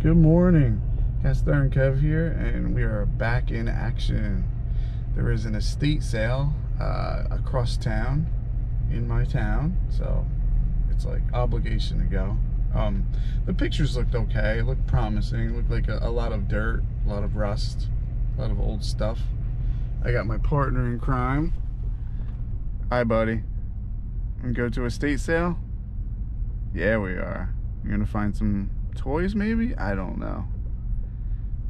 Good morning. Cast Iron Kev here, and we are back in action. There is an estate sale uh, across town in my town, so it's like obligation to go. Um, the pictures looked okay, looked promising, looked like a, a lot of dirt, a lot of rust, a lot of old stuff. I got my partner in crime. Hi, buddy. And go to estate sale? Yeah, we are. You're gonna find some toys, maybe? I don't know.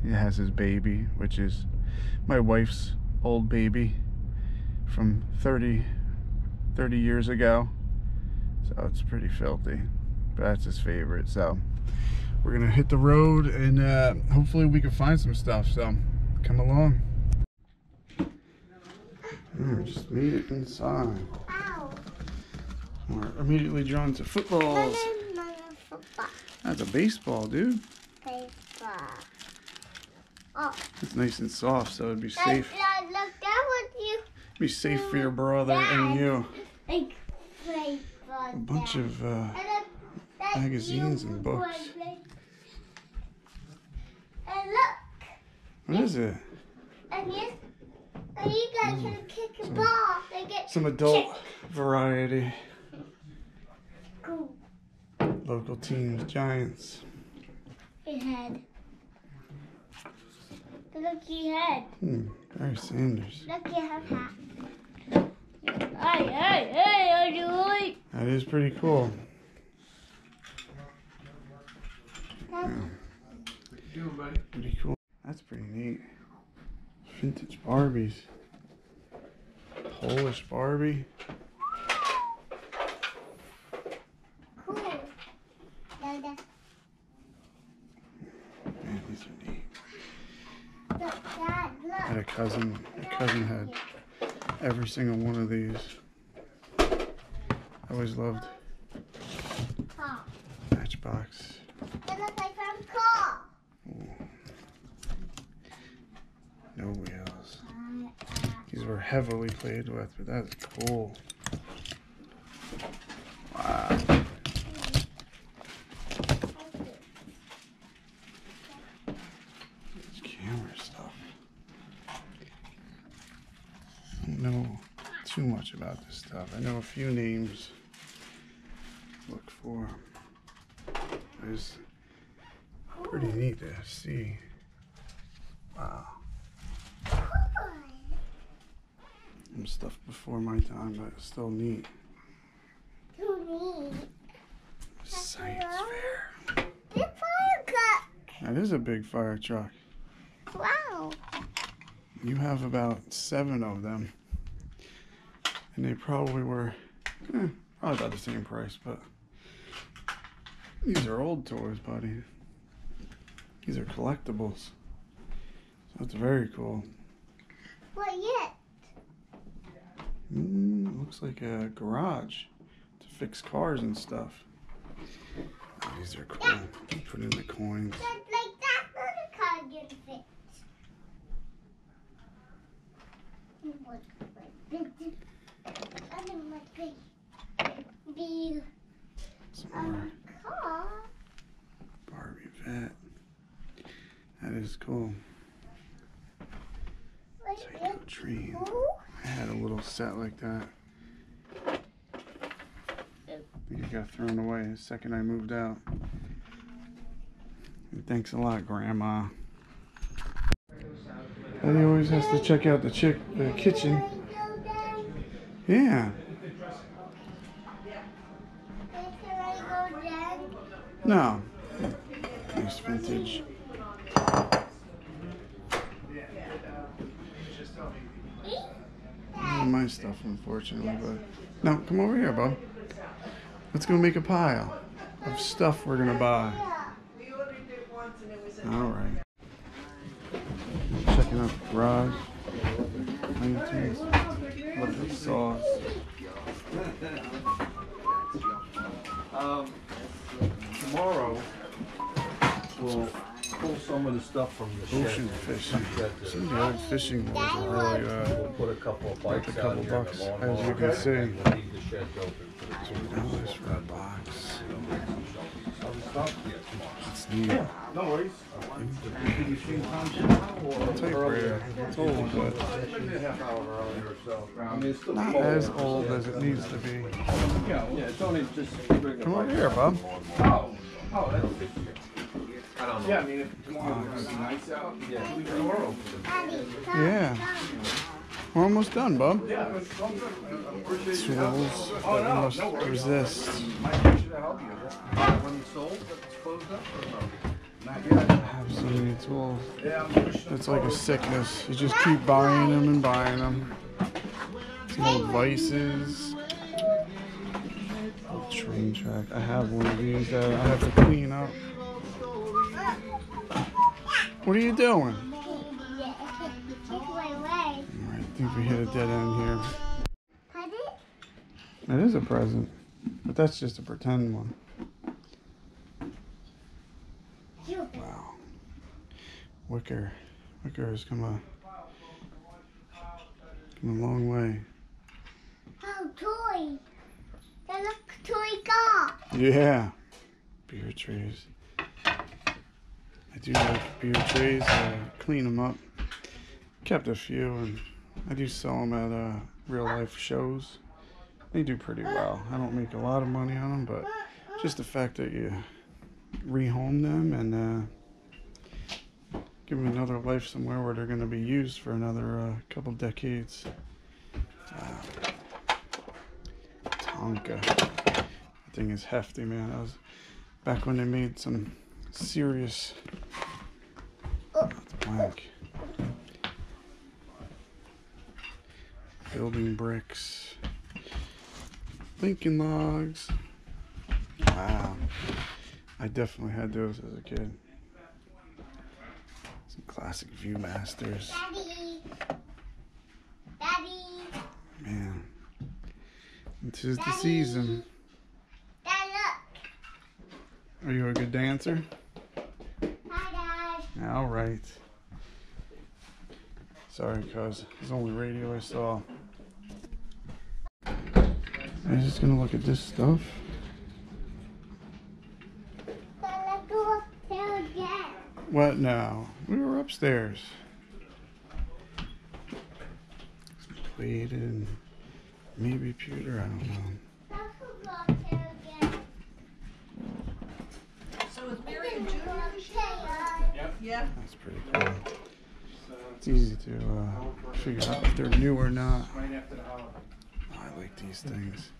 He has his baby, which is my wife's old baby from 30, 30 years ago. So it's pretty filthy, but that's his favorite. So we're gonna hit the road and uh, hopefully we can find some stuff. So come along. Just made it inside. Ow. We're immediately drawn to footballs. That's a baseball, dude. baseball. Oh, It's nice and soft, so it'd be Dad, safe. Dad, look, that was you. Be safe for your brother and you. Like, baseball. A bunch Dad. of uh, And magazines and books. And look, what is it? and yes, and you guys can kick a Some- ball. They get Some adult variety. cool. Local teams, Giants. His head. Look, your head. Hmm, Barry Sanders. Look, you have hat. Hey, hey, hey, are you right? That is pretty cool. That's Pretty cool. That's pretty neat. Vintage Barbies. Polish Barbie. cool. Dada. Man, these are neat. Look, Dad, I had look. a cousin. My cousin had every single one of these. I always loved Matchbox. it looks like from car. No wheels. These were heavily played with, but that's cool. Wow. This camera stuff. I don't know too much about this stuff. I know a few names look for. It's pretty neat to see. Wow. Some stuff before my time, but still neat. Too neat. Science fair. Big fire truck. That is a big fire truck. Wow. You have about seven of them. And they probably were eh, probably about the same price, but these are old toys, buddy. These are collectibles. So it's very cool. What yet? Mm, looks like a garage to fix cars and stuff. These are cool. Put in the coins. Just like that little car can fit. What? I don't want big, big Some more um. Barbie vet. That is cool. Psycho. Ooh. I had a little set like that. I think it got thrown away the second I moved out. And thanks a lot, Grandma. Eddie always has to check out the chick, the kitchen. Yeah. No. Nice vintage. My stuff, unfortunately, but no, come over here, bub. Let's go make a pile of stuff we're gonna buy. All right. Checking out the garage. Lanterns. Sauce. Um, tomorrow, we'll pull some of the stuff from the shed. Ocean fishing. Shed Some of the old fishing boats are really uh, We'll put a couple of Worth bikes a out couple here in bucks, the as you mower, can see. and We'll leave the sheds open for the two dollars for a box. Stuff here tomorrow. It's. No worries. Typewriter. It's old, but Maybe a half hour earlier or so. I mean, it's still not as old as it needs to be. Yeah, yeah, it's only just. Come over here, bub. Oh, oh, that's. I don't know. Yeah, I mean, if tomorrow's nice out, yeah, we can open Yeah. We're almost done, bub. Yeah, it's all good. I appreciate your help. Tools Oh, that no, must no worries. resist. My pleasure to help you. When it's sold, it's closed up or no? Not have so many tools. Yeah, I'm pushing. It's like a sickness. You just keep buying them and buying them. Some old vices. Old train track. I have one of these that I have to clean up. What are you doing? Think we hit a dead end here. That is a present, but that's just a pretend one. Wow. Wicker. Wicker has come a, come a long way. Oh, toy. That look toy car. Yeah. Beer trays. I do like beer trays. I clean them up. Kept a few and I do sell them at uh, real life shows. They do pretty well. I don't make a lot of money on them, but just the fact that you rehome them and uh, give them another life somewhere where they're going to be used for another uh, couple decades. Uh, Tonka. That thing is hefty, man. That was back when they made some serious. Oh, blank. Building bricks. Lincoln logs. Wow. I definitely had those as a kid. Some classic Viewmasters. Daddy. Daddy. Man. This is the season. Dad, Are you a good dancer? Hi, Dad. All right. Sorry, cuz it's the only radio I saw. I'm just gonna look at this stuff. Dad, let's go up there again. What now? We were upstairs. Some plated, maybe pewter. I don't know. Let's go up there again. So is Marion Junior this Yeah. That's pretty cool. It's easy to uh, figure out if they're new or not. I like these things.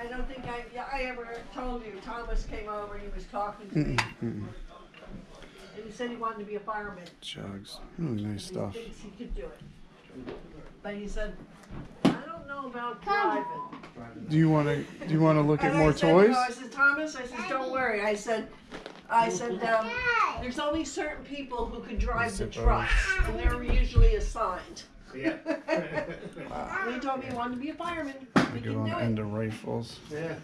I don't think I, yeah, I ever told you, Thomas came over, he was talking to me, Mm-mm, and he said he wanted to be a fireman. Jugs. Really nice and stuff. He thinks he could do it. But he said, I don't know about driving. Do you want to? Do you want to look at And more I said, toys? No, I said, Thomas, I said, don't worry. I said, I said, um, there's only certain people who can drive the Zippos. trucks, and they're usually assigned. Yeah. And he told me he wanted to be a fireman. I He go can on do it. end of rifles. Yeah.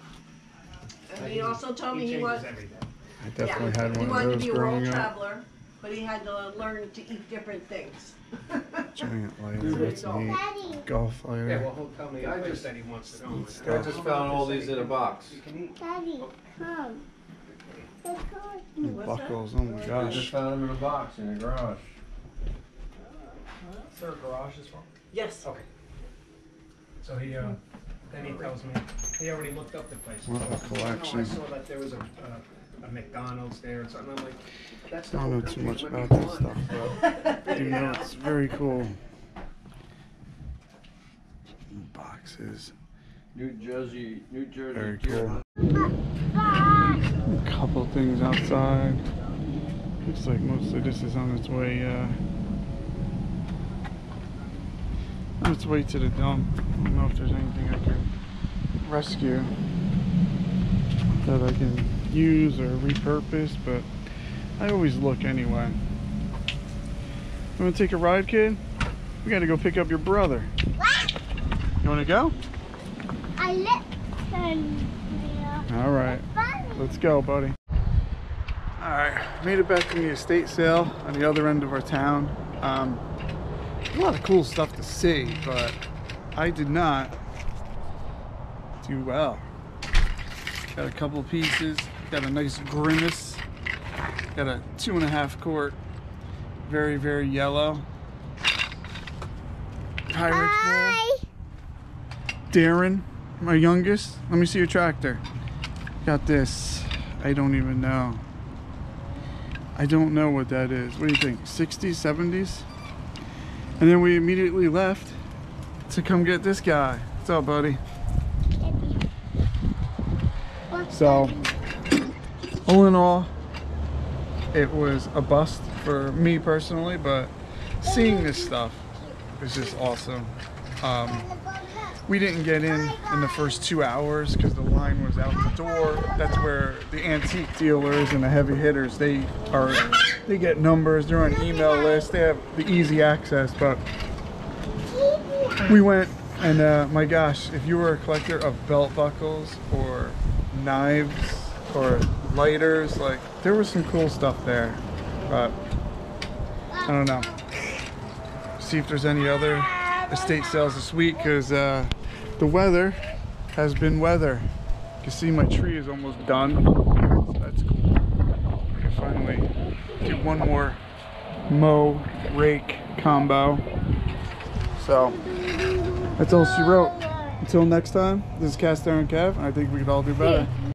And he also told me he changes was, everything. I definitely had he one wanted to those be a world growing up. traveler, but he had to learn to eat different things. Giant lighter. That's neat. Daddy. Golf Yeah, lighter. well, he'll tell me I a place just- that he wants to go. Neat I just found all these in a box. You can eat. Daddy, come. Let's What's that? buckles. Oh my I just gosh. found them in a box in the garage. Is there a garage as well? Yes. Okay. So he, uh, then he tells me, he already looked up the place. What a No, I saw that there was a, a, a McDonald's there and something. I'm like, that's I not. don't know too much about this stuff, but I know it's very cool. Boxes. New Jersey, New Jersey. Very Deer cool. A couple things outside. Looks like most of this is on its way. Uh, its way to the dump. I don't know if there's anything I can rescue that I can use or repurpose, but I always look anyway. You want to take a ride, kid? We got to go pick up your brother. You want to go? I. Yeah. All right. Let's go, buddy. All right, made it back from the estate sale on the other end of our town. Um, a lot of cool stuff to see, but I did not do well. Got a couple pieces, Got a nice grimace. Got a two and a half quart. Very, very yellow. Hi. Darren, my youngest. Let me see your tractor. Got this. I don't even know. I don't know what that is. What do you think? 60s, 70s? And then we immediately left to come get this guy. What's up, buddy? So, all in all, it was a bust for me personally, but seeing this stuff is just awesome. Um, we didn't get in in the first two hours because the line was out the door. That's where the antique dealers and the heavy hitters they are. They get numbers. They're on email lists. They have the easy access. But we went, and uh, my gosh, if you were a collector of belt buckles or knives or lighters, like there was some cool stuff there. But I don't know. See if there's any other estate sales this week because uh, the weather has been weather. You can see my tree is almost done. That's cool. I finally do one more mow rake combo. So that's all she wrote. Until next time, this is Cast Iron Kev, and I think we could all do better.